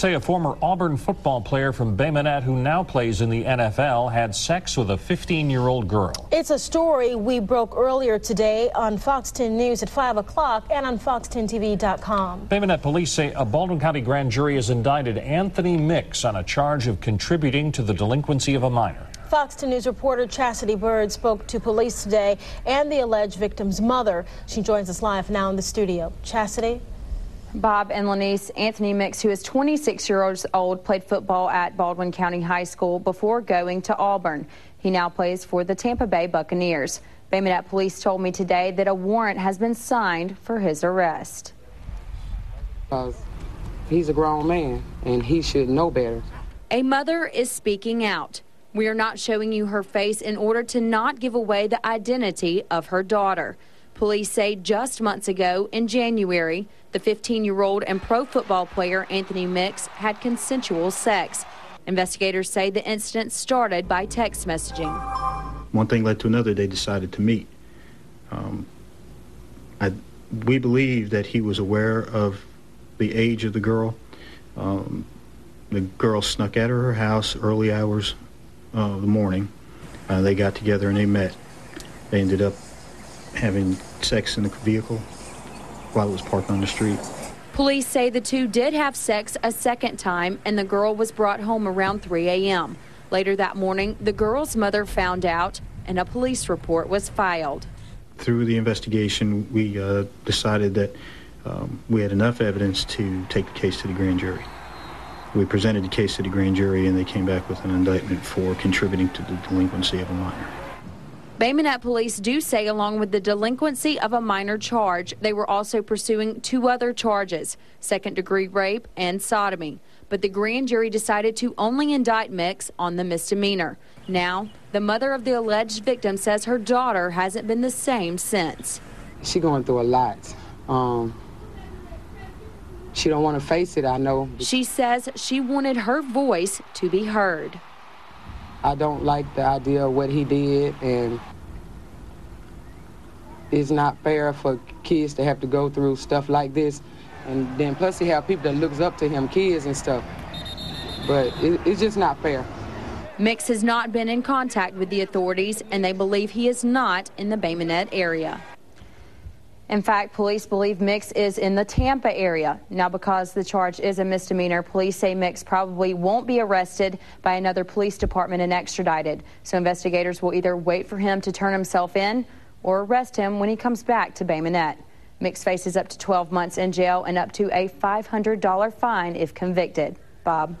say a former Auburn football player from Bay Minette who now plays in the NFL had sex with a 15-year-old girl. It's a story we broke earlier today on Fox 10 News at 5 o'clock and on fox10tv.com. Bay Minette police say a Baldwin County grand jury has indicted Anthony Mix on a charge of contributing to the delinquency of a minor. Fox 10 News reporter Chastity Bird spoke to police today and the alleged victim's mother. She joins us live now in the studio. Chastity? Bob and Lenise Anthony Mix, who is 26 years old, played football at Baldwin County High School before going to Auburn. He now plays for the Tampa Bay Buccaneers. Bay Minette police told me today that a warrant has been signed for his arrest. Uh, he's a grown man, and he should know better. A mother is speaking out. We are not showing you her face in order to not give away the identity of her daughter. Police say just months ago, in January, the 15 year old and pro football player Anthony Mix had consensual sex. Investigators say the incident started by text messaging. One thing led to another, they decided to meet. Um, I, we believe that he was aware of the age of the girl. Um, the girl snuck out of her house early hours of the morning. Uh, they got together and they met. They ended up having sex in the vehicle while it was parked on the street. Police say the two did have sex a second time and the girl was brought home around 3 a.m. Later that morning, the girl's mother found out and a police report was filed. Through the investigation, we uh, decided that um, we had enough evidence to take the case to the grand jury. We presented the case to the grand jury and they came back with an indictment for contributing to the delinquency of a minor. Bay Minette police do say, along with the delinquency of a minor charge, they were also pursuing two other charges second degree rape and sodomy. But the grand jury decided to only indict Mix on the misdemeanor. Now, the mother of the alleged victim says her daughter hasn't been the same since. She's going through a lot. Um, she don't want to face it, I know. She says she wanted her voice to be heard. I don't like the idea of what he did, and it's not fair for kids to have to go through stuff like this. And then plus he have people that looks up to him, kids and stuff. But it, it's just not fair. Mix has not been in contact with the authorities, and they believe he is not in the Bay Minette area. In fact, police believe Mix is in the Tampa area. Now, because the charge is a misdemeanor, police say Mix probably won't be arrested by another police department and extradited. So investigators will either wait for him to turn himself in or arrest him when he comes back to Bay Minette. Mix faces up to 12 months in jail and up to a $500 fine if convicted. Bob.